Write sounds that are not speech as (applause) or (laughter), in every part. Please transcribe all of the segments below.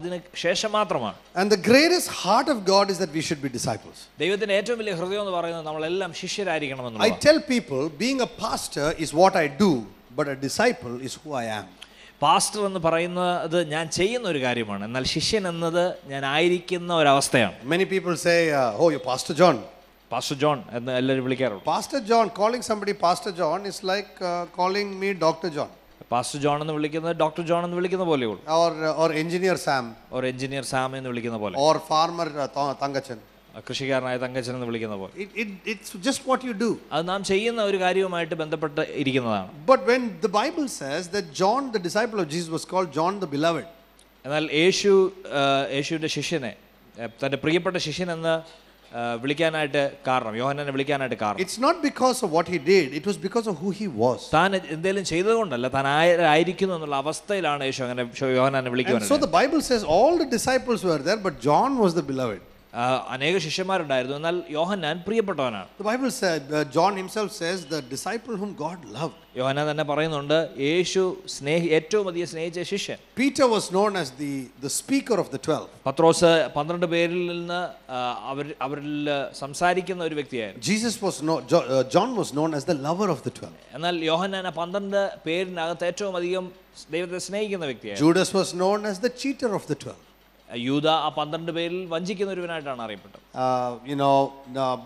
അതിന് ശേഷം മാത്രമാണ് And the greatest heart of God is that we should be disciples. ദൈവത്തിന്റെ ഏറ്റവും വലിയ ഹൃദയം എന്ന് പറയുന്നത് നമ്മളെല്ലാം I ശിഷ്യരായിരിക്കണമെന്നുള്ളത് tell people being a pastor is what I do, but a disciple is who I am. Pastor എന്ന് പറയുന്നത് ഞാൻ ചെയ്യുന്ന ഒരു കാര്യമാണ് എന്നാൽ ശിഷ്യൻ എന്നത് ഞാൻ ആയിരിക്കുന്ന ഒരവസ്ഥയാണ് Many people say, uh, Oh, you're Pastor John. Pastor John എന്ന് എല്ലാവരും വിളിക്കാറുള്ളൂ Pastor John, calling somebody Pastor John is like uh, calling me Dr. pastor John എന്ന് വിളിക്കുന്നത് ഡോക്ടർ ജോൺ എന്ന് വിളിക്കുന്ന പോലെ or or engineer Sam or engineer Sam എന്ന് വിളിക്കുന്ന പോലെ. Or farmer Thankachan. കൃഷിക്കാരനായ തങ്കച്ചൻ എന്ന് വിളിക്കുന്ന പോലെ. It's it, what you do. അത് നാം ചെയ്യുന്ന ഒരു കാര്യവുമായിട്ട് ബന്ധപ്പെട്ട് ഇരിക്കുന്നതാണ്. But when the Bible says that John the disciple of Jesus was called John the beloved എന്നാൽ യേശു യേശുവിന്റെ ശിഷ്യനെ തന്റെ പ്രിയപ്പെട്ട ശിഷ്യൻ എന്ന് വിളിക്കാനായിട്ട് കാരണം യോഹനനെ വിളിക്കാനായിട്ട് കാരണം it's not because of what he did, it was because of who he was. താൻ എന്തെങ്കിലും ചെയ്തതുകൊണ്ടല്ല താൻ ആയ- ആയിരിക്കുന്നു എന്നുള്ള അവസ്ഥയിലാണ് യേശു അങ്ങനെ യോഹനനെ And so വിളിക്കുവാൻ the Bible says all the disciples were there, but John was the beloved. അനേക ശിഷ്യന്മാരുണ്ടായിരുന്നു എന്നാൽ യോഹന്നാൻ പ്രിയപ്പെട്ടവനാണ് The Bible said, uh, John himself says, the disciple whom God loved. യോഹന്നാൻ തന്നെ പറയുന്നുണ്ട് യേശു സ്നേഹി ഏറ്റവും അധികം സ്നേഹിച്ച ശിഷ്യൻ Peter was known as the, the speaker of the twelve. പത്രോസ് പന്ത്രണ്ട് പേരിൽ നിന്ന് ആ, അവർ അവരിൽ സംസാരിക്കുന്ന ഒരു വ്യക്തിയായിരുന്നു Jesus was no, Jo- uh, John was known as the lover of the twelve. എന്നാൽ യോഹന്നാൻ ആ പന്ത്രണ്ട് പേരിനകത്ത് ഏറ്റവും അധികം ദൈവത്തെ സ്നേഹിക്കുന്ന വ്യക്തിയായിരുന്നു Judas was known as the cheater of the twelve. യൂത ആ പന്ത്രണ്ട് പേരിൽ വഞ്ചിക്കുന്ന ഒരുവനായിട്ടാണ് അറിയപ്പെട്ടത് Uh, you know, uh,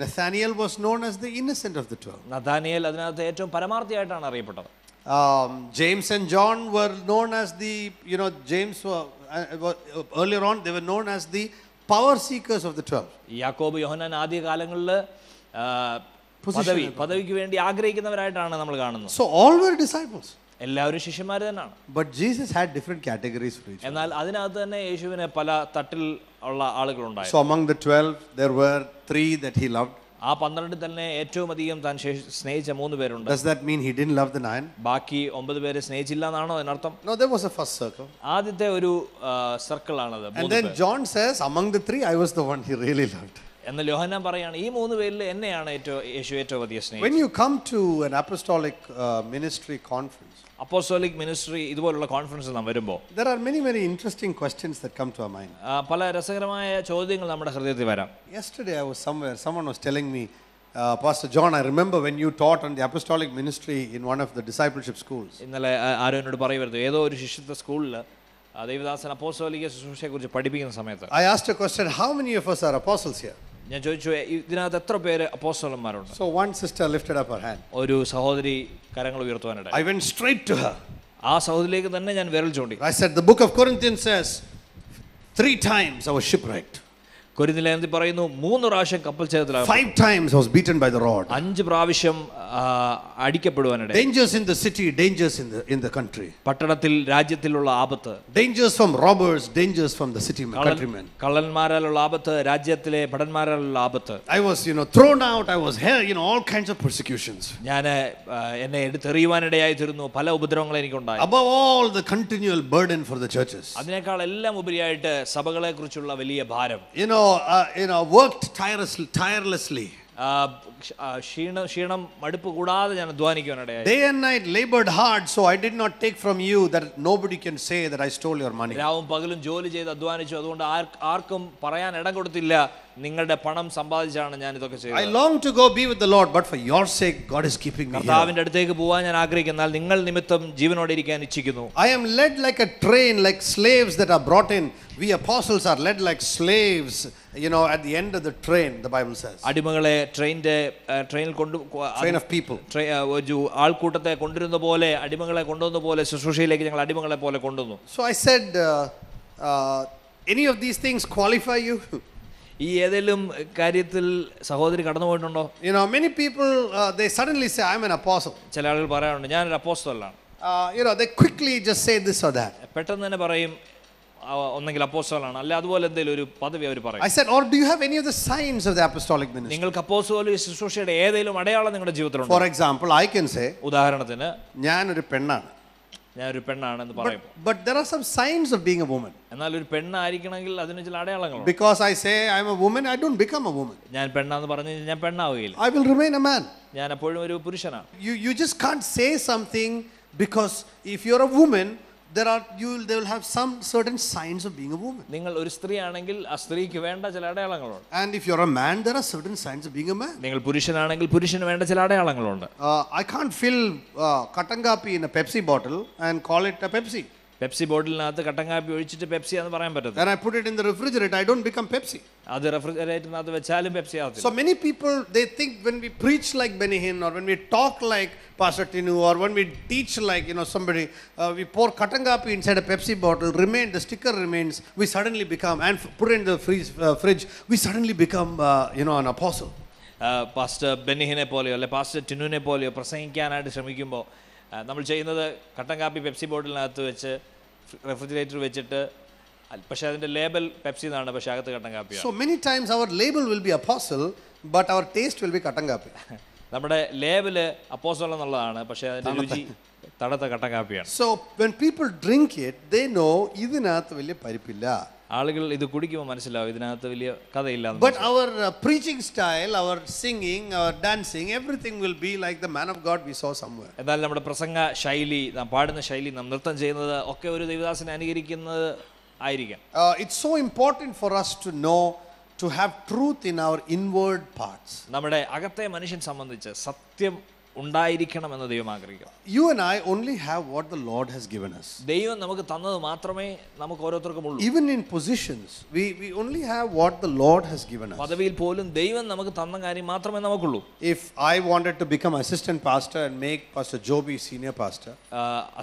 Nathaniel was known as the innocent of the twelve. Nathaniel അതിനകത്ത് ഏറ്റവും പരമാർത്ഥിയായിട്ടാണ് അറിയപ്പെട്ടത് Um, James and John were known as the, you know, James, uh, uh, uh, earlier on, they were known as the power seekers of the twelve. യാക്കോബ് യോഹന്നാൻ ആദ്യ കാലങ്ങളിൽ പദവി പദവിക്ക് വേണ്ടി ആഗ്രഹിക്കുന്നവരായിട്ടാണ് നമ്മൾ കാണുന്നത് So all were disciples. എല്ലാവരും ശിഷ്യന്മാർ തന്നെയാണ് But Jesus had different categories for each. one. എന്നാൽ അതിനകത്ത് തന്നെ യേശുവിന് പല തട്ടിൽ ഉള്ള ആളുകളുണ്ടായി So among the twelve, there were three that he loved. ആ പന്ത്രണ്ടിൽ തന്നെ ഏറ്റവും അധികം താൻ ശേ- സ്നേഹിച്ച മൂന്ന് പേരുണ്ട് Does that mean he didn't love the nine? ബാക്കി ഒമ്പത് പേരെ സ്നേഹിച്ചില്ല എന്നാണോ അതിനർത്ഥം No, there was a first circle. ആദ്യത്തെ ഒരു സർക്കിൾ ആണത് And then John says, among the three, I was the one he really loved. എന്നാൽ യോഹന്നാൻ പറയാണ് ഈ മൂന്ന് പേരിൽ എന്നെയാണ് ഏറ്റവും യേശു ഏറ്റവും അധികം സ്നേഹിച്ചത് When you come to an apostolic uh, ministry conference, apostolic ministry ഇതുപോലുള്ള കോൺഫറൻസ് നാം വരുമ്പോൾ there are many, very interesting questions that come to our mind. ആ, പല രസകരമായ ചോദ്യങ്ങൾ നമ്മുടെ ഹൃദയത്തിൽ വരാം Yesterday, I was somewhere, someone was telling me, uh, Pastor John, I remember when you taught on the apostolic ministry in one of the discipleship schools. ഇന്നലെ ആ- ആരോ എന്നോട് പറയുമായിരുന്നു ഏതോ ഒരു ശിഷ്യത്വ സ്കൂളിൽ ദേവദാസൻ അപ്പോസ്റ്റോലിക ശുശ്രൂഷയെക്കുറിച്ച് പഠിപ്പിക്കുന്ന സമയത്ത് I asked a question How many of us are apostles here? ഞാൻ ചോദിച്ചു ഇതിനകത്ത് എത്ര പേര് അപ്പോസ്റ്റർമാരുണ്ട് so one sister lifted up her hand ഒരു സഹോദരി കരങ്ങൾ ഉയർത്തുവാനട I went straight to her ആ സഹോദരിയിലേക്ക് തന്നെ ഞാൻ വിരൽ ചൂണ്ടി. I said the book of Corinthians says 3 times our ship right കൊരിന്തിലേന്തി പറയുന്നു? മൂന്ന് പ്രാവശ്യം കപ്പൽ ചേതല five times was beaten by the rod അഞ്ച് പ്രാവശ്യം അടിക്കപ്പെടുവാനിട dangers in the city dangers in the in the country പട്ടണത്തിൽ രാജ്യത്തിലുള്ള ആപത്ത്. Dangers from robbers dangers from the city countrymen കള്ളന്മാരാലുള്ള ആപത്ത് രാജ്യത്തിലെ ഭടന്മാരാലുള്ള ആപത്ത്. I was you know thrown out I was here in all kinds of persecutions ഞാൻ എന്നെ എടുത്തെറിയുവാനിടയായി തീർന്നു. പല ഉപദ്രവങ്ങൾ എനിക്കുണ്ടായി. Above all the continual burden for the churches അതിനേക്കാൾ എല്ലാം ഉപരിയായിട്ട് സഭകളെക്കുറിച്ചുള്ള വലിയ ഭാരം. You know uh, you know, worked tirelessly. ആ, ക്ഷ- ആ, ക്ഷീണം ക്ഷീണം മടുപ്പ് കൂടാതെ ഞാൻ അധ്വാനിക്കുവാനിടയായി Day and night labored hard, so I did not take from you that nobody can say that I stole your money. രാവും പകലും ജോലി ചെയ്ത് അധ്വാനിച്ചു അതുകൊണ്ട് ആർ- ആർക്കും പറയാൻ ഇടം കൊടുത്തില്ല നിങ്ങളുടെ പണം സമ്പാദിച്ചാണ് ഞാൻ ഇതൊക്കെ I ചെയ്തത് long to go be with the Lord, but for your sake, God is keeping me here. കർത്താവിന്റെ അടുത്തേക്ക് പോകാൻ ഞാൻ ആഗ്രഹിക്കുന്നു എന്നാൽ നിങ്ങൾ നിമിത്തം ജീവനോടെ ഇരിക്കാൻ ഇച്ഛിക്കുന്നു I am led like a train, like slaves that are brought in. We apostles are led like slaves, you know, at the end of the train, the Bible says. അടിമകളെ ട്രെയിനിന്റെ ട്രെയിനിൽ കൊണ്ടു Train of people. ട്രെ- ആ, ഒരു ആൾക്കൂട്ടത്തെ കൊണ്ടുവരുന്ന പോലെ അടിമകളെ കൊണ്ടുവന്ന പോലെ ശുശ്രൂഷയിലേക്ക് ഞങ്ങൾ അടിമകളെ പോലെ കൊണ്ടുവന്നു So I said, uh, uh, any of these things qualify you? ഈ ഏതെങ്കിലും കാര്യത്തിൽ സഹോദരി കടന്നു പോയിട്ടുണ്ടോ you know, many people, uh, they suddenly say, I'm an apostle. ചില ആളുകൾ പറയാറുണ്ട് ഞാനൊരു അപ്പോസ്റ്റലാണ് Uh, you know, they quickly just say this or that. പെട്ടെന്ന് തന്നെ പറയും ആ, ഒന്നെങ്കിൽ അപ്പോസ്റ്റോളാണ് അല്ലെ അതുപോലെ എന്തെങ്കിലും ഒരു പദവി അവർ പറയും. I said or do you have any of the signs of the apostolic മിനിസ്ട്രിയും നിങ്ങൾക്ക് ശുശ്രൂഷയുടെ ഏതെങ്കിലും അടയാളം നിങ്ങളുടെ ജീവിതത്തിലുണ്ടോ? For example I can say ഉദാഹരണത്തിന് ഞാൻ ഒരു പെണ്ണാണ്. ഞാൻ ഒരു പെണ്ണാണ് എന്ന് but there are some signs of being a woman എന്നാൽ ഒരു പെണ്ണായിരിക്കണമെങ്കിൽ അതിന് ചില അടയാളങ്ങൾ because I say I am a woman I don't become a woman ഞാൻ പെണ്ണാന്ന് പറഞ്ഞു ഞാൻ പെണ്ണാവുകയില്ല. I will remain a man ഞാൻ എപ്പോഴും ഒരു പുരുഷനാണ്. You you just can say something because if you are a woman there are you will, they will have some certain signs of being a woman. നിങ്ങൾ ഒരു സ്ത്രീയാണെങ്കിൽ ആ സ്ത്രീക്ക് വേണ്ട ചില അടയാളങ്ങളുണ്ട് And if you're a man, there are certain signs of being a man. നിങ്ങൾ പുരുഷനാണെങ്കിൽ പുരുഷന് വേണ്ട ചില അടയാളങ്ങളുണ്ട് Uh, I can't fill uh, Katangapi in a Pepsi bottle and call it a Pepsi. Pepsi ബോട്ടിലിനകത്ത് കട്ടൻ കാപ്പി ഒഴിച്ചിട്ട് പെപ്സി എന്ന് പറയാൻ പറ്റത്തില്ല Then I put it in the refrigerator, I don't become Pepsi. അത് റെഫ്രിജറേറ്ററിനകത്ത് വെച്ചാലും പെപ്സി ആകത്തില്ല So many people they think when we preach like Benny Hinn or when we talk like Pastor Tinu or when we teach like you know somebody, uh, we pour Katangapi inside a Pepsi bottle, remain the sticker remains, we suddenly become and put it in the freeze, uh, fridge, we suddenly become uh, you know an apostle. Pastor ബെന്നിഹിനെ പോലെയോ അല്ലെ pastor ടിനുവിനെ പോലെയോ പ്രസംഗിക്കാനായിട്ട് ശ്രമിക്കുമ്പോൾ നമ്മൾ ചെയ്യുന്നത് കട്ടൻ കാപ്പി Pepsi ബോട്ടിലിനകത്ത് വെച്ച് refrigerator വെച്ചിട്ട് പക്ഷേ അതിന്റെ ലേബൽ പെപ്സി എന്നാണ് പക്ഷേ അകത്ത് കട്ടൻ കാപ്പി സോ മെനി ടൈംസ് അവർ our will be apostle but our taste will be kattan kaapi. (laughs) നമ്മുടെ ലേബൽ അപ്പോസൽ എന്നുള്ളതാണ് പക്ഷേ അതിന്റെ രുചി തടത്ത കട്ടൻ കാപ്പിയാണ്. So when people drink it they know ഇതിനകത്ത് വലിയ പരിപ്പില്ല. ആളുകൾ ഇത് കുടിക്കുമ്പോൾ മനസ്സിലാവും ഇതിനകത്ത് വലിയ കഥയില്ല സ്റ്റൈൽ അവർ singing our dancing everything will be like the man of God we so some എന്നാൽ നമ്മുടെ പ്രസംഗ ശൈലി നാം പാടുന്ന ശൈലി നാം നൃത്തം ചെയ്യുന്നത് ഒക്കെ ഒരു ദേവദാസിനെ അനുകരിക്കുന്നത് ആയിരിക്കാം. It's so important for us to know to have truth in our inward parts നമ്മുടെ അകത്തെ മനുഷ്യൻ സംബന്ധിച്ച് സത്യം ഉണ്ടായിരിക്കണം എന്ന് ദൈവം ആഗ്രഹിക്കും You and I only have what the Lord has given us. ദൈവം നമുക്ക് തന്നത് മാത്രമേ നമുക്ക് ഓരോരുത്തർക്കും ഉള്ളൂ Even in positions, we, we only have what the Lord has given us. പദവിയിൽ പോലും ദൈവം നമുക്ക് തന്ന കാര്യം മാത്രമേ നമുക്കുള്ളൂ If I wanted to become assistant pastor and make Pastor Joby senior pastor,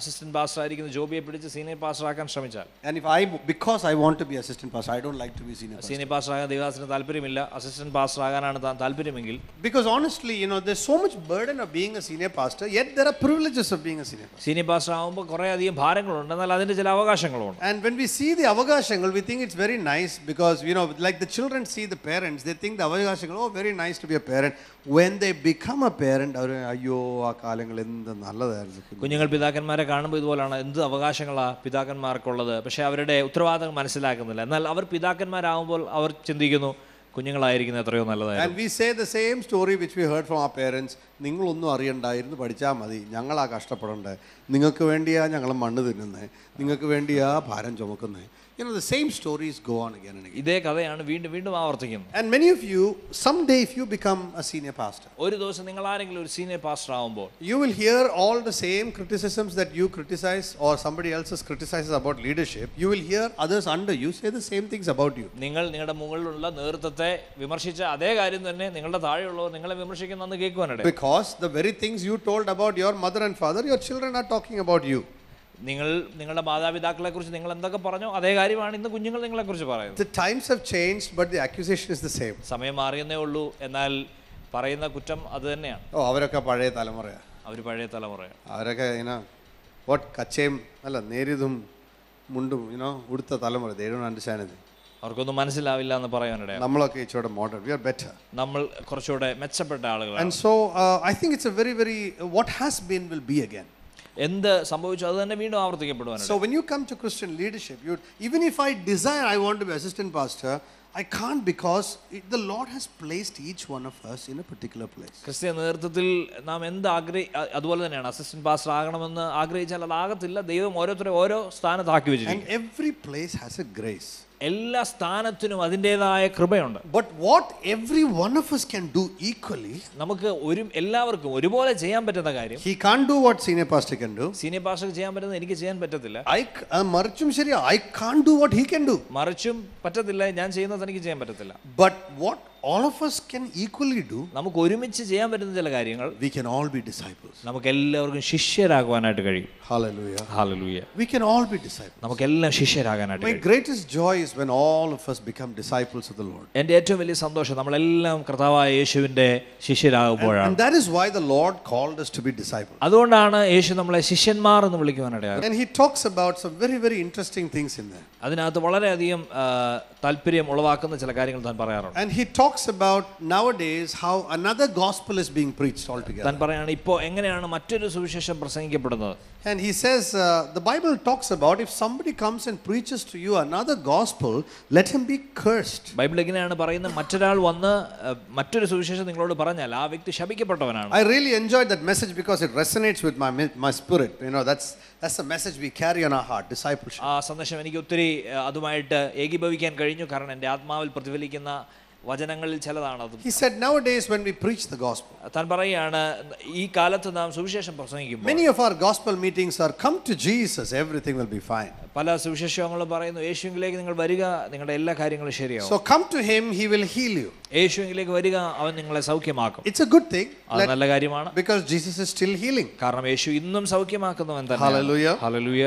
assistant pastor ആയിരിക്കുന്ന ജോബിയെ പിടിച്ച് സീനിയർ പാസ്റ്റർ ആക്കാൻ ശ്രമിച്ചാൽ and if I, because I want to be assistant pastor, I don't like to be senior pastor. Senior pastor ആകാൻ ദൈവദാസന് താല്പര്യമില്ല assistant pastor ആകാനാണ് താൻ താല്പര്യമെങ്കിൽ Because honestly, you know, there's so much burden of being senior pastor yet there are privileges of being senior senior pastor ആവുമ്പോൾ കുറേ അധികം ഭാരങ്ങളുണ്ട്. എന്നാൽ അതിന്റെ ചില അവകാശങ്ങളും ഉണ്ട് and when we see the അവകാശങ്ങൾ we think it's very nice because you know like the children see the parents they think the അവകാശങ്ങൾ ഓ very nice to be a parent when they become a parent അവർ അയ്യോ ആ കാലങ്ങൾ എന്ത് നല്ലതായിരുന്നു കുഞ്ഞുങ്ങൾ പിതാക്കന്മാരെ കാണുമ്പോൾ ഇതുപോലെയാണ് എന്ത് അവകാശങ്ങളാണ് പിതാക്കന്മാർക്കുള്ളത്. പക്ഷേ അവരുടെ ഉത്തരവാദിത്തം മനസ്സിലാക്കുന്നില്ല. എന്നാൽ അവർ പിതാക്കന്മാരാകുമ്പോൾ അവർ ചിന്തിക്കുന്നു കുഞ്ഞുങ്ങളായിരിക്കുന്നത് എത്രയോ നല്ലതായിരുന്നു. And we say the same story which we heard from our parents. നിങ്ങളൊന്നും അറിയണ്ടായിരുന്നു പഠിച്ചാൽ മതി. ഞങ്ങളാ കഷ്ടപ്പെടേണ്ടത് നിങ്ങൾക്ക് വേണ്ടിയാ ഞങ്ങൾ മണ്ണ് തിന്നുന്നത് നിങ്ങൾക്ക് വേണ്ടിയാ ഭാരം ചുമക്കുന്നത് You know, the same stories go on again and again. ഇതേ കഥയാണ് വീണ്ടും വീണ്ടും ആവർത്തിക്കുന്നത് And many of you, someday if you become a senior pastor, ഒരു ദിവസം നിങ്ങൾ ആരെങ്കിലും ഒരു സീനിയർ പാസ്റ്റർ ആകുമ്പോൾ you will hear all the same criticisms that you criticize or somebody else is criticizes about leadership. You will hear others under you say the same things about you. നിങ്ങൾ നിങ്ങളുടെ മുകളിലുള്ള നേതൃത്വത്തെ വിമർശിച്ച അതേ കാര്യം തന്നെ നിങ്ങളുടെ താഴെയുള്ളവർ നിങ്ങളെ വിമർശിക്കുന്നെന്ന് കേൾക്കുവാനിട Because the very things you told about your mother and father, your children are talking about you. നിങ്ങൾ നിങ്ങളുടെ മാതാപിതാക്കളെ കുറിച്ച് നിങ്ങൾ എന്തൊക്കെ പറഞ്ഞു അതേ കാര്യമാണ് ഇന്ന് കുഞ്ഞുങ്ങൾ നിങ്ങളെ കുറിച്ച് പറയുന്നത്. The times have changed, but the accusation is the same. സമയം മാറിയെന്നേ ഉള്ളൂ. എന്നാൽ പറയുന്ന കുറ്റം അത് തന്നെയാണ്. ഓ അവരൊക്കെ പഴയ തലമുറയാണ് അവർ പഴയ തലമുറയാണ്. അവരൊക്കെ ഇങ്ങനെ വാട്ട് കച്ചയും അല്ല നേരിയതും മുണ്ടും ഇനോ ഉടുത്ത തലമുറ. ദേ ഡോണ്ട് അണ്ടർസ്റ്റാൻഡ് ഇത് അവർക്കൊന്നും മനസ്സിലാവില്ല എന്ന് പറയാനിടയാണ് നമ്മളൊക്കെ ഇച്ചിരി മോഡേൺ വി ആർ ബെറ്റർ നമ്മൾ കുറച്ചുകൂടെ മെച്ചപ്പെട്ട ആളുകളാണ്. And so I think it's a very very what has been will be again എന്ത് സംഭവിച്ചു അത് തന്നെ വീണ്ടും ആവർത്തിക്കപ്പെടുവാനാണ് So when you come to Christian leadership, you even if I desire I want to be assistant pastor, I can't because it, the Lord has placed each one of us in a particular place. ക്രിസ്ത്യ നേതൃത്വത്തിൽ നാം എന്ത് ആഗ്രഹി അ- അതുപോലെ തന്നെയാണ് assistant pastor ആകണമെന്ന് ആഗ്രഹിച്ചാൽ അതാകത്തില്ല ദൈവം ഓരോരുത്തരെ ഓരോ സ്ഥാനത്താക്കി വെച്ചിരിക്കും And every place has a grace. എല്ലാ സ്ഥാനത്തിനും അതിന്റെതായ കൃപയുണ്ട് but what every one of us can do equally, നമുക്ക് ഒരു എല്ലാവർക്കും ഒരുപോലെ ചെയ്യാൻ പറ്റുന്ന കാര്യം he can't do what senior pastor can do. Senior pastor ചെയ്യാൻ പറ്റുന്നത് എനിക്ക് ചെയ്യാൻ പറ്റത്തില്ല ഐ മറിച്ചും ശരിയാ I can't do what he can do. മറിച്ചും പറ്റത്തില്ല ഞാൻ ചെയ്യുന്നത് എനിക്ക് ചെയ്യാൻ പറ്റത്തില്ല but what all of us can equally do. നമുക്ക് ഒരുമിച്ച് ചെയ്യാൻ പറ്റുന്ന ചില we can all be disciples. hallelujah. Hallelujah. We can all be disciples. my greatest joy is when all of us become disciples of the lord. എൻ്റെ ഏറ്റവും വലിയ സന്തോഷം നമ്മൾ എല്ലാം കർത്താവായ യേശുവിൻ്റെ ശിഷ്യരാകുമ്പോഴാണ്. And that is why the lord called us to be disciples. അതുകൊണ്ടാണ് യേശു നമ്മളെ ശിഷ്യന്മാർ എന്ന് വിളിക്കുവാനായിട്ട് and he talks about some very very interesting things in there. അതിനകത്ത് വളരെയധികം ആ, താല്പര്യം ഉളവാക്കുന്ന ചില കാര്യങ്ങൾ താൻ പറയാറുണ്ട് And he talks talks about nowadays how another gospel is being preached altogether. താൻ പറയാണ് ഇപ്പോൾ എങ്ങനെയാണ് മറ്റൊരു സുവിശേഷം പ്രസംഗിക്കപ്പെടുന്നത് And he says, uh, the Bible talks about if somebody comes and preaches to you another gospel, let him be cursed. Bible എങ്ങനെയാണ് പറയുന്നത് മറ്റൊരാൾ വന്ന് അഹ്, മറ്റൊരു സുവിശേഷം നിങ്ങളോട് പറഞ്ഞാൽ ആ വ്യക്തി ശപിക്കപ്പെട്ടവനാണ് I really enjoyed that message because it resonates with my, mi- my spirit. You know, that's, that's the message we carry on our heart discipleship. ആ സന്ദേശം എനിക്ക് ഒത്തിരി അഹ്, അതുമായിട്ട് ഏകീഭവിക്കാൻ കഴിഞ്ഞു കാരണം എൻ്റെ ആത്മാവിൽ പ്രതിഫലിക്കുന്ന വചനങ്ങളിൽ ചിലതാണത് He said, nowadays when we preach the gospel, താൻ പറയുകയാണ് ഈ കാലത്ത് നാം സുവിശേഷം പ്രസംഗിക്കുമ്പോൾ many of our gospel meetings are come to Jesus, everything will be fine. പല സുവിശേഷങ്ങളും പറയുന്നു യേശുവിലേക്ക് നിങ്ങൾ വരിക നിങ്ങളുടെ എല്ലാ കാര്യങ്ങളും ശരിയാവും So come to him, he will heal you. യേശുവിലേക്ക് വരിക അവൻ നിങ്ങളെ സൗഖ്യമാക്കും It's a good thing അത് നല്ല കാര്യമാണ് because Jesus is still healing. കാരണം യേശു ഇന്നും സൗഖ്യമാക്കുന്നവൻ തന്നെ Hallelujah. Hallelujah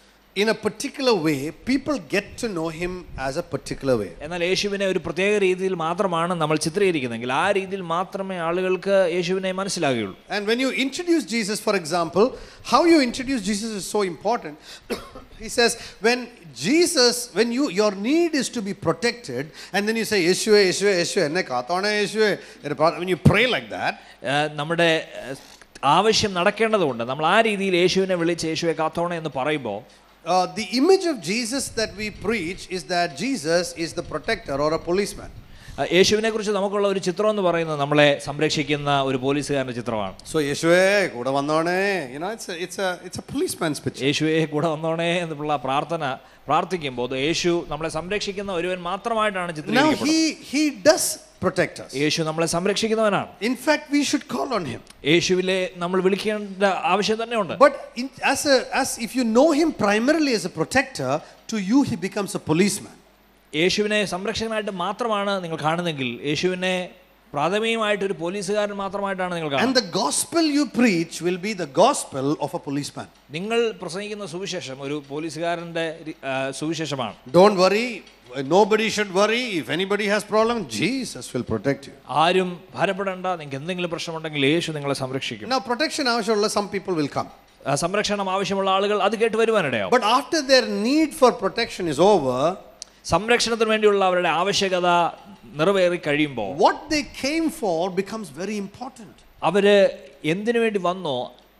in a particular way, people get to know him as a particular way. എന്നാൽ യേശുവിനെ ഒരു പ്രത്യേക രീതിയിൽ മാത്രമാണ് നമ്മൾ ചിത്രീകരിക്കുന്നതെങ്കിൽ ആ രീതിയിൽ മാത്രമേ ആളുകൾക്ക് യേശുവിനെ മനസ്സിലാകുകയുള്ളൂ And when you introduce Jesus, for example, how you introduce Jesus is so important. (coughs) he says, when Jesus, when you your need is to be protected, and then you say, Yeshua, Yeshua, Yeshua, enne kaatone Yeshua, when you pray like that, ആ, നമ്മുടെ ആ, ആവശ്യം നടക്കേണ്ടതുണ്ട് നമ്മൾ ആ രീതിയിൽ യേശുവിനെ വിളിച്ച് യേശുവെ കാത്തോണേ എന്ന് പറയുമ്പോൾ uh, the image of Jesus that we preach is that Jesus is the protector or a policeman. യേശുവിനെ കുറിച്ച് നമുക്കുള്ള ഒരു ചിത്രം എന്ന് പറയുന്നത് നമ്മളെ സംരക്ഷിക്കുന്ന ഒരു പോലീസുകാരന്റെ ചിത്രമാണ് So Yeshua, kuda vandone, you know, it's a, it's a, it's a policeman's picture. യേശുവെ കൂടെ വന്നോണേ എന്നുള്ള പ്രാർത്ഥന പ്രാർത്ഥിക്കുമ്പോൾ യേശു നമ്മളെ സംരക്ഷിക്കുന്ന ഒരുവൻ മാത്രമായിട്ടാണ് Now ചിത്രീകരിക്കപ്പെടുന്നത് he, he does protect us. യേശു നമ്മളെ സംരക്ഷിക്കുന്നവനാണ് In fact, we should call on him. യേശുവിലെ നമ്മൾ വിളിക്കേണ്ട ആവശ്യം തന്നെയുണ്ട് But in, as, a, as if you know him primarily as a protector, to you he becomes a policeman. യേശുവിനെ സംരക്ഷകനായിട്ട് മാത്രമാണ് നിങ്ങൾ കാണുന്നതെങ്കിൽ യേശുവിനെ പ്രാഥമികമായിട്ട് ഒരു പോലീസുകാരൻ മാത്രമായിട്ടാണ് നിങ്ങൾ And the gospel you preach will be the gospel of a policeman. നിങ്ങൾ പ്രസംഗിക്കുന്ന സുവിശേഷം ഒരു പോലീസുകാരന്റെ സുവിശേഷമാണ് Don't worry. Nobody should worry. If anybody has problem, Jesus will protect you. ആരും ഭാരപ്പെടേണ്ട നിങ്ങൾക്ക് എന്തെങ്കിലും പ്രശ്നമുണ്ടെങ്കിൽ യേശു നിങ്ങളെ സംരക്ഷിക്കും Now, protection ആവശ്യമുള്ള some people will come. സംരക്ഷണം ആവശ്യമുള്ള ആളുകൾ അത് കേട്ട് വരുവാനിടയാവും But after their need for protection is over, സംരക്ഷണത്തിന് വേണ്ടിയുള്ള അവരുടെ ആവശ്യകത നിറവേറി കഴിയുമ്പോൾ what they came for becomes very important. അവര് എന്തിനു വേണ്ടി വന്നോ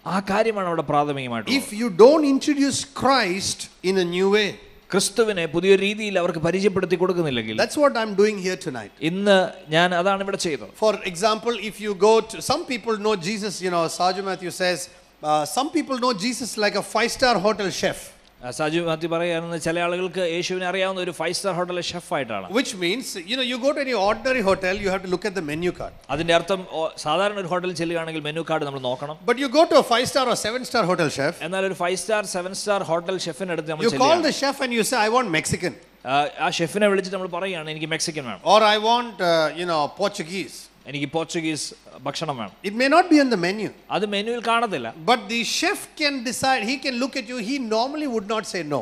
ആ കാര്യമാണ് അവിടെ പ്രാഥമികമായിട്ട് If you don't introduce Christ in a new way, ക്രിസ്തുവിനെ പുതിയൊരു രീതിയിൽ അവർക്ക് പരിചയപ്പെടുത്തി കൊടുക്കുന്നില്ലെങ്കിൽ that's what I'm doing here tonight. ഇന്ന് ഞാൻ അതാണ് ഇവിടെ ചെയ്തത് For example, if you go to some people know Jesus, you know, Saju Matthew says, uh, some people know Jesus like a five star hotel chef, ആ, സാജു മാത്യു പറയുകയാണെന്ന് ചില ആളുകൾക്ക് യേശുവിനെ അറിയാവുന്ന ഒരു ഫൈവ് സ്റ്റാർ ഹോട്ടലിലെ ഷെഫ് ആയിട്ടാണ്. Which means you know you go to any ordinary hotel you have to look at the menu card അതിന്റെ അർത്ഥം സാധാരണ ഒരു ഹോട്ടലിൽ ചെല്ലുകയാണെങ്കിൽ മെനു കാർഡ് നമ്മൾ നോക്കണം. But you go to a five star or seven star hotel chef, എന്നാൽ ഒരു five star seven star hotel ഷെഫിന്റെ അടുത്ത് നമ്മൾ you call the the chef and you say, I want Mexican, ആ, ഷെഫിനെ വിളിച്ചിട്ട് നമ്മൾ പറയുകയാണ് എനിക്ക് മെക്സിക്കൻ വേണം. Or I want, you know Portuguese Portuguese. എനിക്ക് പോർച്ചുഗീസ് ഭക്ഷണം വേണം It may not be on the menu, അത് മെനുവിൽ കാണത്തില്ല but the chef can decide, he can look at you, he normally would not say no.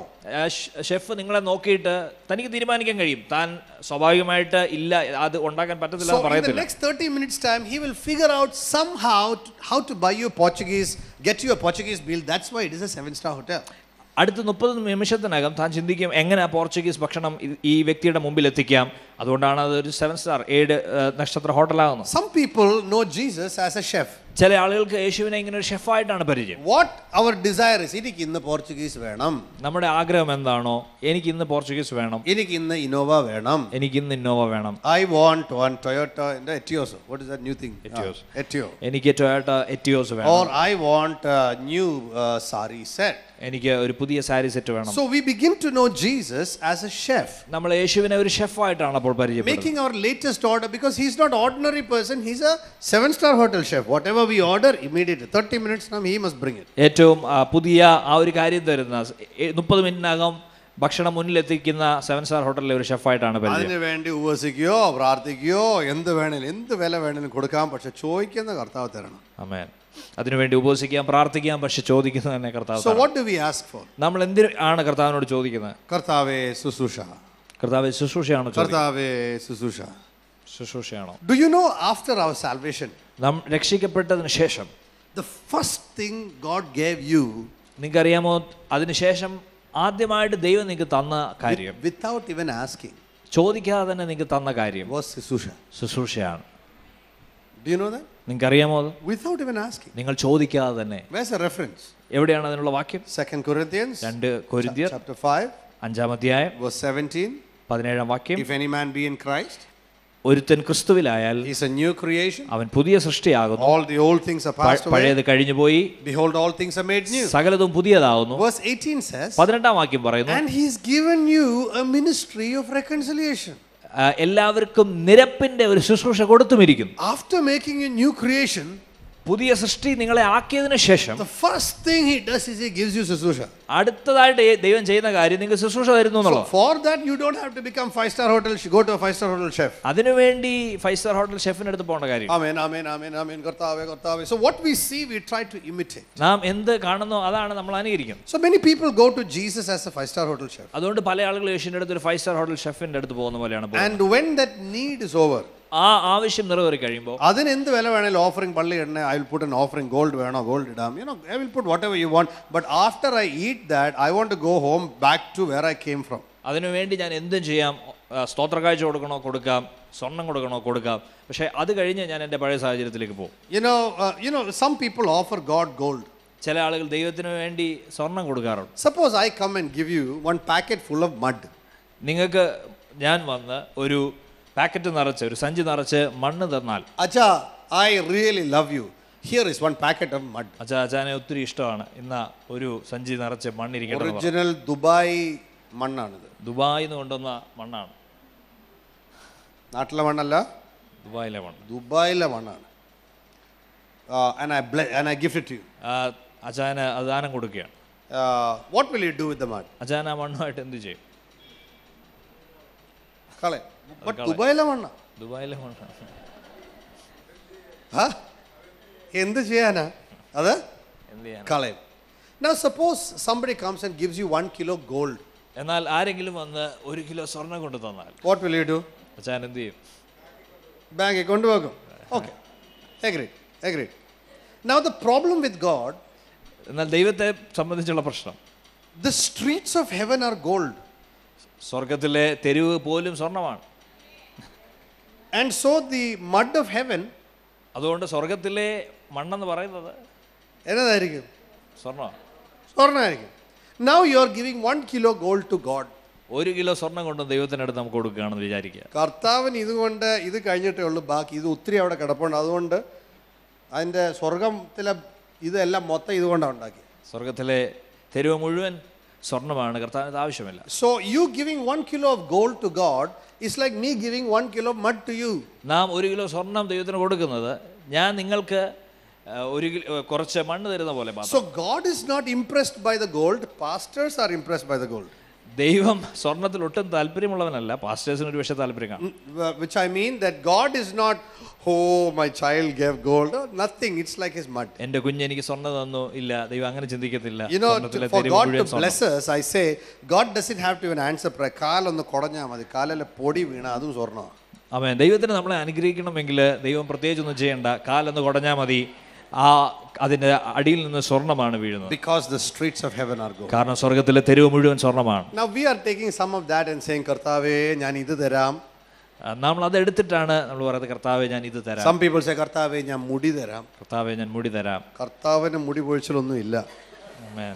Chef നിങ്ങളെ നോക്കിയിട്ട് തനിക്ക് തീരുമാനിക്കാൻ കഴിയും താൻ സ്വാഭാവികമായിട്ട് ഇല്ല അത് ഉണ്ടാക്കാൻ പറ്റത്തില്ല എന്ന് So in the പറയത്തില്ല next 30 minutes time, he will figure out somehow t- how to buy you Portuguese, get you a Portuguese meal. That's why it is a seven star hotel. അടുത്ത മുപ്പത് നിമിഷത്തിനകം താൻ ചിന്തിക്കും എങ്ങനെ ആ പോർച്ചുഗീസ് ഭക്ഷണം ഈ വ്യക്തിയുടെ മുമ്പിൽ എത്തിക്കാം. അതുകൊണ്ടാണ് അത് ഒരു സെവൻ സ്റ്റാർ ഏഴ് നക്ഷത്ര ഹോട്ടലാകുന്നത് some people know Jesus as a chef ചില ആളുകൾക്ക് യേശുവിനെ ഇങ്ങനെ ഒരു ഷെഫായിട്ടാണ് പരിചയം. വാട്ട് അവർ ഡിസയർ എനിക്ക് ഇന്ന് പോർച്ചുഗീസ് വേണം. നമ്മുടെ ആഗ്രഹം എന്താണോ എനിക്ക് ഇന്ന് പോർച്ചുഗീസ് വേണം. എനിക്ക് ഇന്ന് ഇന്നോവ വേണം. എനിക്ക് ഇന്ന് ഇന്നോവ വേണം. I want one Toyota Etios what is new thing Etios Etio. എനിക്ക് ടൊയോട്ട എറ്റിയോസ് വേണം. Or I want new sari set. എനിക്ക് ഒരു പുതിയ സാരി സെറ്റ് വേണം So we begin to know Jesus as a chef. നമ്മൾ യേശുവിനെ ഒരു ഷെഫ് ആയിട്ടാണ് അപ്പോൾ പരിചയപ്പെടുന്നത് Making our latest order because he's not ordinary person, he's a seven star hotel chef. Whatever we order, immediately 30 minutes now he must bring it. ഏറ്റവും പുതിയ ആ ഒരു കാര്യം തരുന്ന മുപ്പത് മിനിറ്റിനകം ഭക്ഷണം മുന്നിലെത്തിക്കുന്ന സെവൻ സ്റ്റാർ ഹോട്ടലിലെ ഒരു ഷെഫായിട്ടാണ് അതിനു വേണ്ടി ഉപസിക്കുകയോ പ്രാർത്ഥിക്കുകയോ എന്ത് വേണേലും എന്ത് വില വേണേലും കൊടുക്കാം പക്ഷെ ചോദിക്കുന്ന കർത്താവ് തരണം അമേൻ അതിനുവേണ്ടി ഉപസിക്കാം പ്രാർത്ഥിക്കാം പക്ഷെ ചോദിക്കുന്നത് തന്നെ കർത്താവ് നമ്മൾ എന്തിനാണ് കർത്താവിനോട് ചോദിക്കുന്നത്? കർത്താവേ ശുശ്രൂഷ. കർത്താവേ ശുശ്രൂഷയാണോ കർത്താവേ ശുശ്രൂഷ. ശുശ്രൂഷയാണോ? Do you know after our salvation നാം രക്ഷിക്കപ്പെട്ടതിന് ശേഷം. The first thing God gave you നിങ്ങൾക്കറിയാമോ അതിനുശേഷം ആദ്യമായിട്ട് ദൈവം നിങ്ങൾക്ക് തന്ന കാര്യം. വിത്തൗട്ട് ഇവൻ ആസ്കിങ് ചോദിക്കാതെ തന്നെ നിങ്ങൾക്ക് തന്ന കാര്യം. ശുശ്രൂഷ. ശുശ്രൂഷയാണ്. Do you know that? നിങ്ങൾക്കറിയാമോ അത് Without even asking. നിങ്ങൾ ചോദിക്കാതെ തന്നെ Where's the reference? എവിടെയാണ് അതിനുള്ള വാക്യം Second Corinthians രണ്ട് കൊരിന്ത്യർ chapter 5, അഞ്ചാം അധ്യായം verse 17. പതിനേഴാം വാക്യം If any man be in Christ, ഒരുത്തൻ ക്രിസ്തുവിലായാൽ he's a new creation. അവൻ പുതിയ സൃഷ്ടിയാകുന്നു All the old things are പ- passed away. പഴയത് കഴിഞ്ഞുപോയി Behold, all things are made new. സകലതും പുതിയതാകുന്നു Verse 18 says, പതിനെട്ടാം വാക്യം പറയുന്നു And he's given you a ministry of reconciliation. ആ, എല്ലാവർക്കും നിരപ്പിന്റെ ഒരു ശുശ്രൂഷ കൊടുത്തുമിരിക്കുന്നു. After making a new creation, പുതിയ സൃഷ്ടി നിങ്ങളെ ആക്കിയതിനു ശേഷം അടുത്തതായിട്ട് ദൈവം ചെയ്യുന്ന കാര്യം നിങ്ങൾ ശുശ്രൂഷ വരുന്നു അതിനുവേണ്ടി ഫൈവ് സ്റ്റാർ ഹോട്ടൽ ഷെഫിന്റെ അടുത്ത് പോകേണ്ട കാര്യം. നാം എന്ത് കാണുന്നു അതാണ് നമ്മൾ അനുകരിക്കും. അതുകൊണ്ട് പല ആളുകൾ യേശുവിന്റെ അടുത്ത് ഒരു ഫൈവ് സ്റ്റാർ ഹോട്ടൽ ഷെഫിന്റെ അടുത്ത് പോകുന്ന പോലെയാണ് ആ ആവശ്യം നിറവേറി കഴിയുമ്പോൾ അതിന് എന്ത് വില വേണേലും ഓഫറിംഗ് പള്ളി ഇടണേ I will put an offering gold വേണോ ഗോൾഡ് ഇടാം. You know I will put whatever you want but after I eat that I want to go home back to where I came from അതിനുവേണ്ടി ഞാൻ എന്തും ചെയ്യാം. സ്തോത്ര സ്തോത്രക്കാഴ്ച കൊടുക്കണോ കൊടുക്കാം. സ്വർണം കൊടുക്കണോ കൊടുക്കാം. പക്ഷേ അത് കഴിഞ്ഞ് ഞാൻ എന്റെ പഴയ സാഹചര്യത്തിലേക്ക് പോകും. You know you know some people offer God gold ചില ആളുകൾ ദൈവത്തിന് വേണ്ടി സ്വർണം കൊടുക്കാറുണ്ട്. Suppose I come and give you one packet full of mud നിങ്ങൾക്ക് ഞാൻ വന്ന് ഒരു പാക്കറ്റ് നിറച്ച് ഒരു സഞ്ചി നിറച്ച് മണ്ണ് തന്നാൽ. അച്ഛാ I really love you here is one packet of mud അച്ഛാ അച്ഛാനെ ഒത്തിരി ഇഷ്ടമാണ്. ഇന്ന ഒരു സഞ്ചി നിറച്ച് മണ്ണിരിക്കണം. Original Dubai മണ്ണാണിത്. ദുബായിൽ നിന്ന് കൊണ്ടുവന്ന മണ്ണാണ്. നാട്ടിലെ മണ്ണല്ല? ദുബായിലെ മണ്ണ്. ദുബായിലെ മണ്ണാണ്. അച്ഛാന് അത് ദാനം കൊടുക്കുകയാണ്. What will you do with the mud അച്ഛാൻ ആ മണ്ണുമായിട്ട് എന്ത് ചെയ്യും? ബട്ട് ദുബായിലെ മണ്ണാ? ദുബായിലെ മണ്ണാണ് ആ? എന്ത് ചെയ്യാനാ? അത്? കളയും. Now suppose somebody comes and gives you one kilo gold. എന്നാൽ ആരെങ്കിലും വന്ന് ഒരു കിലോ സ്വർണം കൊണ്ടു തന്നാൽ? What will you do? അച്ഛാൻ എന്ത് ചെയ്യും? ബാങ്കിൽ കൊണ്ടുപോകും okay agreed. Agreed. Now the problem with god എന്നാൽ ദൈവത്തെ സംബന്ധിച്ചുള്ള പ്രശ്നം. The streets of heaven are gold. സ്വർഗത്തിലെ തെരുവ് പോലും സ്വർണമാണ് and so the mud of heaven അതുകൊണ്ട് സ്വർഗത്തിലെ മണ്ണെന്ന് പറയുന്നത് എന്നതായിരിക്കും? സ്വർണ? സ്വർണമായിരിക്കും. Now you are giving one kilo gold to God ഒരു കിലോ സ്വർണം കൊണ്ട് ദൈവത്തിനടുത്ത് നമുക്ക് കൊടുക്കുകയാണെന്ന് വിചാരിക്കുക. കർത്താവിന് ഇതുകൊണ്ട് ഇത് കഴിഞ്ഞിട്ടേ ഉള്ളൂ. ബാക്കി ഇത് ഒത്തിരി അവിടെ കിടപ്പുണ്ട്. അതുകൊണ്ട് അതിന്റെ സ്വർഗത്തിലെ ഇതെല്ലാം മൊത്തം ഇതുകൊണ്ടാണ് ഉണ്ടാക്കി സ്വർഗത്തിലെ തെരുവ് മുഴുവൻ സ്വർണ്ണമാണ് കർത്താവിന് ആവശ്യമില്ല So you giving one kilo of gold to God is like me giving one kilo of mud to you. നാം ഒരു കിലോ സ്വർണം ദൈവത്തിന് കൊടുക്കുന്നത് ഞാൻ നിങ്ങൾക്ക് ആ, ഒരു കിലോ കുറച്ച് മണ്ണ് തരുന്ന പോലെ മാത്രം So God is not impressed by the gold. Pastors are impressed by the gold. ദൈവം സ്വർണത്തിൽ ഒട്ടും താല്പര്യമുള്ളവനല്ല പാസ്റ്റേഴ്സിന് ഒരു പക്ഷേ താല്പര്യം കാണും. Mm, uh, Which I mean that God is not, oh, my child gave gold. Oh, nothing. It's like his mud. എന്റെ കുഞ്ഞ് എനിക്ക് സ്വർണം തന്നു. ഇല്ല ദൈവം അങ്ങനെ ചിന്തിക്കത്തില്ല. You know, for God to bless us, I say, God doesn't have to even answer prayer. കാലൊന്ന് കുടഞ്ഞാൽ മതി. കാലിലെ പൊടി വീണ അതും സ്വർണമാണ് അവൻ ദൈവത്തിന് നമ്മളെ അനുഗ്രഹിക്കണമെങ്കിൽ ദൈവം പ്രത്യേകിച്ചൊന്നും ചെയ്യണ്ട. കാലൊന്ന് കുടഞ്ഞാൽ മതി. ആ അതിന്റെ അടിയിൽ നിന്ന് സ്വർണമാണ് വീഴുന്നത്. Because the streets of heaven are gold. കാരണം സ്വർഗത്തിലെ തെരുവ് മുഴുവൻ സ്വർണമാണ് Now we are taking some of that and saying, കർത്താവേ ഞാൻ ഇത് തരാം. നമ്മൾ അത് എടുത്തിട്ടാണ് നമ്മൾ പറയുന്നത് കർത്താവെ ഞാൻ ഇത് തരാം. Some people say, കർത്താവേ ഞാൻ മുടി തരാം. കർത്താവെ ഞാൻ മുടി തരാം. കർത്താവിന് മുടി പൊഴിച്ചിലൊന്നും ഇല്ല ആമേൻ.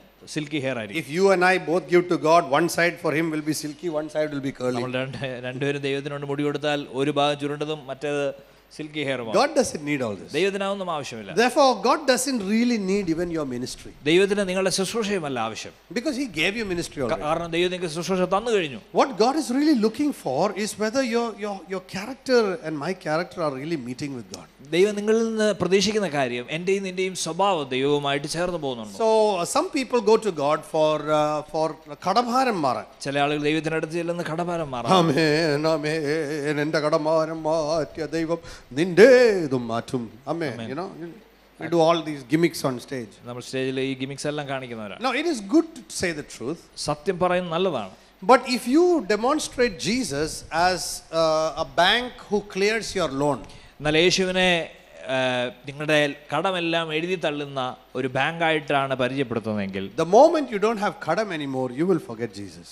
സിൽക്കി ഹെയർ ആയിരിക്കും If you and I both give to God, one side for him will be silky, one side will be curly. നമ്മൾ രണ്ട് രണ്ടുപേരും ദൈവത്തിനോട് മുടി കൊടുത്താൽ ഒരു ഭാഗം ചുരുണ്ടതും മറ്റേത് സിൽക്കി ഹെയറുമാണ് God doesn't need all this. ദൈവത്തിനൊന്നും ആവശ്യമില്ല Therefore, God doesn't really need even your ministry ദൈവത്തിന് നിങ്ങളുടെ ശുശ്രൂഷയുമല്ല ആവശ്യം because He gave you ministry already. കാരണം ദൈവം നിങ്ങൾക്ക് ശുശ്രൂഷ തന്നു കഴിഞ്ഞു What God is really looking for is whether your, your, your character and my character are really meeting with God. ദൈവം നിങ്ങളിൽ നിന്ന് പ്രതീക്ഷിക്കുന്ന കാര്യം എന്റെയും നിന്റെയും സ്വഭാവം ദൈവവുമായിട്ട് ചേർന്ന് പോകുന്നുണ്ട് So, uh, some people go to God for, uh, for കടഭാരം മാറാൻ ചില ആളുകൾ ദൈവത്തിനടുത്ത് ചെല്ലുന്ന കടഭാരം മാറാം എന്റെ കടഭാരം മാറ്റിയ ദൈവം നിന്റേതും മാറ്റും ആമേൻ you know we do all these gimmicks on stage നമ്മൾ സ്റ്റേജിൽ ഈ ഗിമിക്സ് എല്ലാം കാണിക്കുന്നവരാണ് now it is good to say the truth സത്യം പറയുന്നത് നല്ലതാണ് but if you demonstrate jesus as uh, a bank who clears your loan എന്നാൽ യേശുവിനെ ആ, നിങ്ങളുടെ കടമെല്ലാം എഴുതി തള്ളുന്ന ഒരു ബാങ്കായിട്ടാണ് പരിചയപ്പെടുത്തുന്നതെങ്കിൽ the moment you don't have kadam anymore you will forget jesus.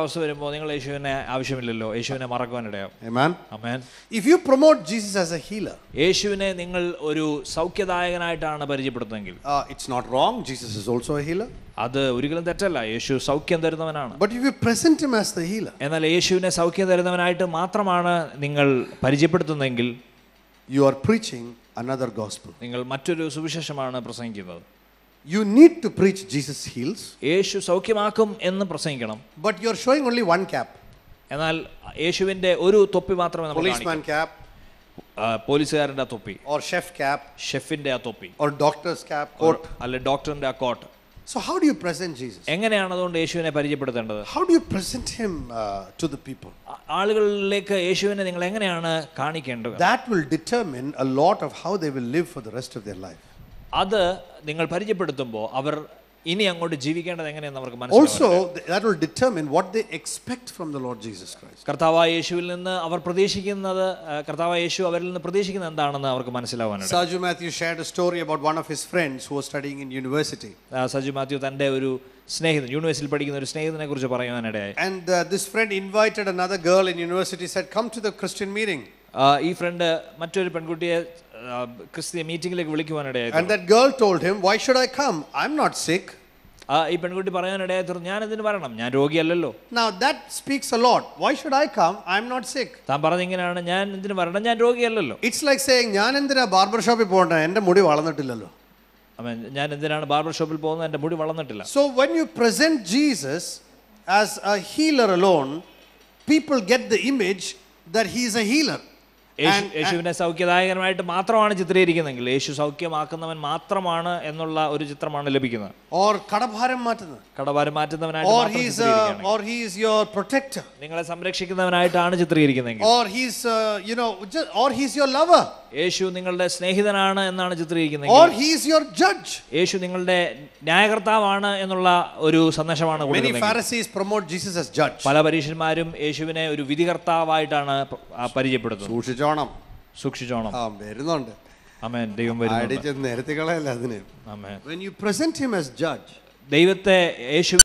അവസരം വരുമ്പോൾ നിങ്ങൾ യേശുവിനെ ആവശ്യമില്ലല്ലോ. യേശുവിനെ മറക്കുവാനിടയാവും amen. Amen if you promote jesus as a healer യേശുവിനെ നിങ്ങൾ ഒരു സൗഖ്യദായകനായിട്ടാണ് പരിചയപ്പെടുത്തുന്നതെങ്കിൽ uh, it's not wrong. Jesus is also a healer. അത് ഒരിക്കലും തെറ്റല്ല. യേശു സൗഖ്യം തരുന്നവനാണ്. But if you present him as the healer എന്നാൽ യേശുവിനെ സൗഖ്യം തരുന്നവനായിട്ട് മാത്രമാണ് നിങ്ങൾ പരിചയപ്പെടുത്തുന്നതെങ്കിൽ you are preaching another gospel നിങ്ങൾ മറ്റൊരു സുവിശേഷമാണ് പ്രസംഗിക്കുന്നത് you need to preach jesus heals യേശു സൗഖ്യമാക്കും എന്ന് പ്രസംഗിക്കണം but you're showing only one cap എന്നാൽ യേശുവിന്റെ ഒരു തൊപ്പി മാത്രമേ കാണിക്കൂ. policeman cap ആ, തൊപ്പി or chef cap ഷെഫിന്റെ ആ തൊപ്പി or doctor's cap coat അല്ലെ ഡോക്ടറിന്റെ ആ coat so how do you present jesus എങ്ങനെയാണ് അതുകൊണ്ട് യേശുവിനെ പരിചയപ്പെടുത്തേണ്ടത് how do you present him uh, to the people ആ- ആളുകളിലേക്ക് യേശുവിനെ നിങ്ങൾ എങ്ങനെയാണ് കാണിക്കേണ്ടത് that will determine a lot of how they will live for the rest of their life അത് നിങ്ങൾ പരിചയപ്പെടുത്തുമ്പോൾ അവർ ഇനി അങ്ങോട്ട് ജീവിക്കേണ്ടത് എങ്ങനെയെന്ന് അവർക്ക് മനസ്സിലാവും also th- that will determine what they expect from the lord jesus christ കർത്താവായ യേശുവിൽ നിന്ന് അവർ പ്രതീക്ഷിക്കുന്നത് ആ, കർത്താവായ യേശു അവരിൽ നിന്ന് പ്രതീക്ഷിക്കുന്നത് എന്താണെന്ന് അവർക്ക് മനസ്സിലാവാനുണ്ട് Saju Matthew shared a story about one of his friends who was studying in university. ആ, സജു മാത്യു തൻ്റെ ഒരു സ്നേഹിതൻ യൂണിവേഴ്സിറ്റിയിൽ പഠിക്കുന്ന ഒരു സ്നേഹിതനെ കുറിച്ച് പറയുവാനിടയായി And uh, this friend invited another girl in university, said, Come to the Christian meeting. ആ, ഈ ഫ്രണ്ട് മറ്റൊരു പെൺകുട്ടിയെ ആ, ക്രിസ്തീയ മീറ്റിംഗിലേക്ക് വിളിക്കുവാനിടയായി And that girl told him, Why should I come? I'm not sick. ആ, ഈ പെൺകുട്ടി പറയാനിടയായി തീർന്നു ഞാൻ ഇതിന് വരണം ഞാൻ രോഗിയല്ലല്ലോ Now that speaks a lot. Why should I come? I'm not sick. താൻ പറഞ്ഞിങ്ങനെയാണ് ഞാൻ ഇതിന് വരണം ഞാൻ രോഗിയല്ലല്ലോ It's like saying, ഞാൻ എന്തിനാ ബാർബർ ഷോപ്പിൽ പോകണ്ട എൻ്റെ മുടി വളർന്നിട്ടില്ലല്ലോ അവൻ ഞാൻ എന്തിനാണ് ബാർബർ ഷോപ്പിൽ പോകുന്നത് എൻ്റെ മുടി വളർന്നിട്ടില്ല So when you present Jesus as a healer alone, people get the image that he is a healer. Yeshu And- യേശുവിനെ സൗഖ്യദായകരമായിട്ട് മാത്രമാണ് ചിത്രീകരിക്കുന്നതെങ്കിൽ യേശു സൗഖ്യമാക്കുന്നവൻ മാത്രമാണ് എന്നുള്ള ഒരു ചിത്രമാണ് ലഭിക്കുന്നത്. ഓർ കടഭാരം മാറ്റുന്നത്. കടഭാരം മാറ്റുന്നവനായിട്ട് ഓർ he is your നിങ്ങളെ സംരക്ഷിക്കുന്നവനായിട്ടാണ് ചിത്രീകരിക്കുന്നതെങ്കിൽ. Or uh, just, or he's your lover. Yeshu നിങ്ങളുടെ സ്നേഹിതനാണ് എന്നാണ് ചിത്രീകരിക്കുന്നത് or he's your judge Yeshu നിങ്ങളുടെ ന്യായകർത്താവാണ് എന്നുള്ള ഒരു സന്ദേശമാണ് കൊടുക്കുന്നത് പല പരീക്ഷന്മാരും യേശുവിനെ ഒരു വിധികർത്താവായിട്ടാണ് പരിചയപ്പെടുന്നത് സൂക്ഷിച്ചോ പരിചയപ്പെടുത്തുന്നത്. സൂക്ഷിച്ചോണം. സൂക്ഷിച്ചോണം. ആ വരുന്നുണ്ട്. ആമേൻ. ദൈവം വരുന്നുണ്ട്. അടിച്ച് നിരത്തിക്കളയല്ല അതിനെ. ആമേൻ. When you present him as judge ദൈവത്തെ യേശു